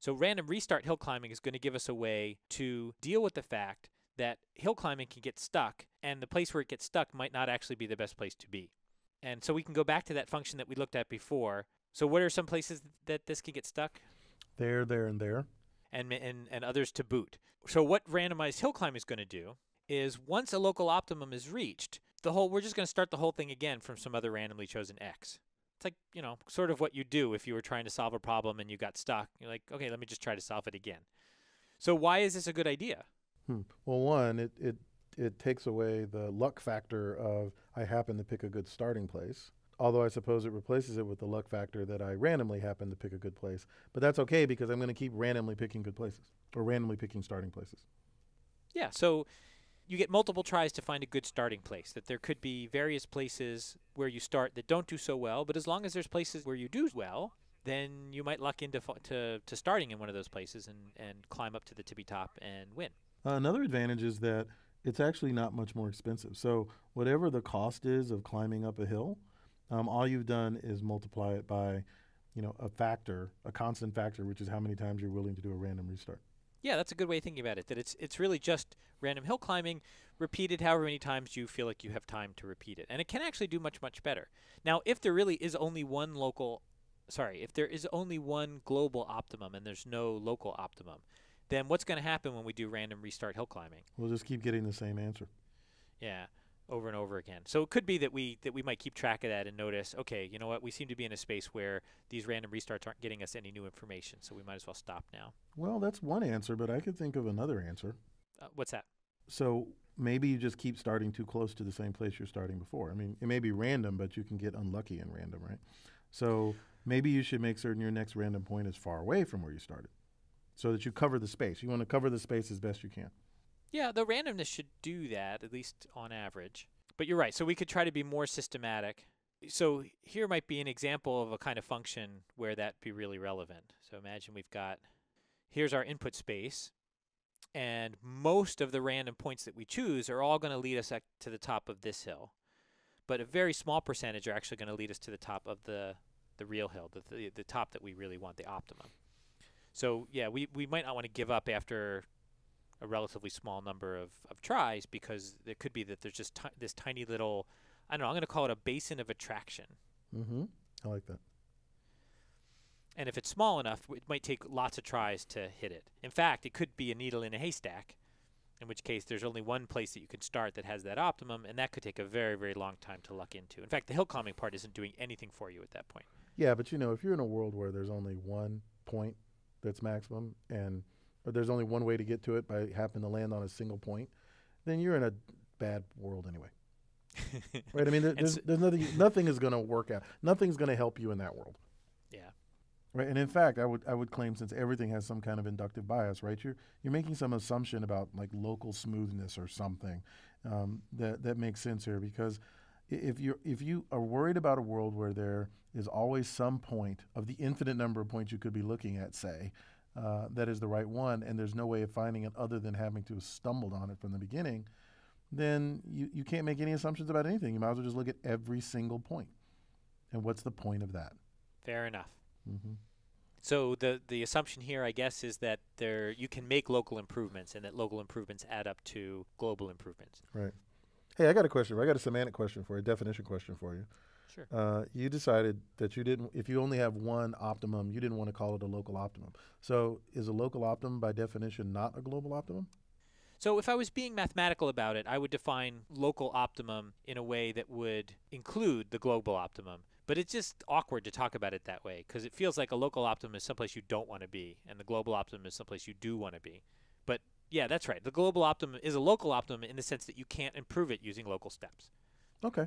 So random restart hill climbing is going to give us a way to deal with the fact that hill climbing can get stuck, and the place where it gets stuck might not actually be the best place to be. And so we can go back to that function that we looked at before. So what are some places that this can get stuck? There, there, and there. And, and, and others to boot. So what randomized hill climb is going to do is once a local optimum is reached, the whole we're just going to start the whole thing again from some other randomly chosen x. It's like, you know, sort of what you do if you were trying to solve a problem and you got stuck. You're like, okay, let me just try to solve it again. So why is this a good idea? Hmm. Well, one, it, it it takes away the luck factor of I happen to pick a good starting place. Although I suppose it replaces it with the luck factor that I randomly happen to pick a good place. But that's okay because I'm going to keep randomly picking good places or randomly picking starting places. Yeah, so you get multiple tries to find a good starting place. That there could be various places where you start that don't do so well, but as long as there's places where you do well, then you might luck into to, to starting in one of those places and, and climb up to the tippy top and win. Uh, another advantage is that it's actually not much more expensive. So whatever the cost is of climbing up a hill, um, all you've done is multiply it by, you know, a factor, a constant factor, which is how many times you're willing to do a random restart. Yeah, that's a good way of thinking about it. That it's it's really just random hill climbing repeated however many times you feel like you have time to repeat it, and it can actually do much much better. Now, if there really is only one local, sorry, if there is only one global optimum and there's no local optimum, then what's going to happen when we do random restart hill climbing? We'll just keep getting the same answer. Yeah over and over again. So it could be that we that we might keep track of that and notice, okay, you know what, we seem to be in a space where these random restarts aren't getting us any new information, so we might as well stop now. Well, that's one answer, but I could think of another answer. Uh, what's that? So maybe you just keep starting too close to the same place you're starting before. I mean, it may be random, but you can get unlucky in random, right? So maybe you should make certain your next random point is far away from where you started so that you cover the space. You want to cover the space as best you can. Yeah, the randomness should do that, at least on average. But you're right. So we could try to be more systematic. So here might be an example of a kind of function where that be really relevant. So imagine we've got, here's our input space, and most of the random points that we choose are all going to lead us to the top of this hill. But a very small percentage are actually going to lead us to the top of the, the real hill, the, the, the top that we really want, the optimum. So yeah, we, we might not want to give up after a relatively small number of, of tries because it could be that there's just ti this tiny little, I don't know, I'm going to call it a basin of attraction. Mm-hmm. I like that. And if it's small enough, it might take lots of tries to hit it. In fact, it could be a needle in a haystack, in which case there's only one place that you can start that has that optimum, and that could take a very, very long time to luck into. In fact, the hill climbing part isn't doing anything for you at that point. Yeah, but you know, if you're in a world where there's only one point that's maximum and – or there's only one way to get to it by happening to land on a single point, then you're in a bad world anyway. right? I mean, there, there's, there's nothing. Nothing is going to work out. Nothing's going to help you in that world. Yeah. Right. And in fact, I would I would claim since everything has some kind of inductive bias, right? You're you're making some assumption about like local smoothness or something um, that that makes sense here because if you if you are worried about a world where there is always some point of the infinite number of points you could be looking at, say, uh, that is the right one, and there's no way of finding it other than having to have stumbled on it from the beginning, then you, you can't make any assumptions about anything. You might as well just look at every single point. And what's the point of that? Fair enough. Mm-hmm. So the the assumption here, I guess, is that there you can make local improvements, and that local improvements add up to global improvements. Right. Hey, I got a question. I got a semantic question for you, a definition question for you. Sure. Uh, you decided that you didn't, if you only have one optimum, you didn't want to call it a local optimum. So is a local optimum by definition not a global optimum? So if I was being mathematical about it, I would define local optimum in a way that would include the global optimum. But it's just awkward to talk about it that way because it feels like a local optimum is someplace you don't want to be, and the global optimum is someplace you do want to be. Yeah, that's right. The global optimum is a local optimum in the sense that you can't improve it using local steps. Okay.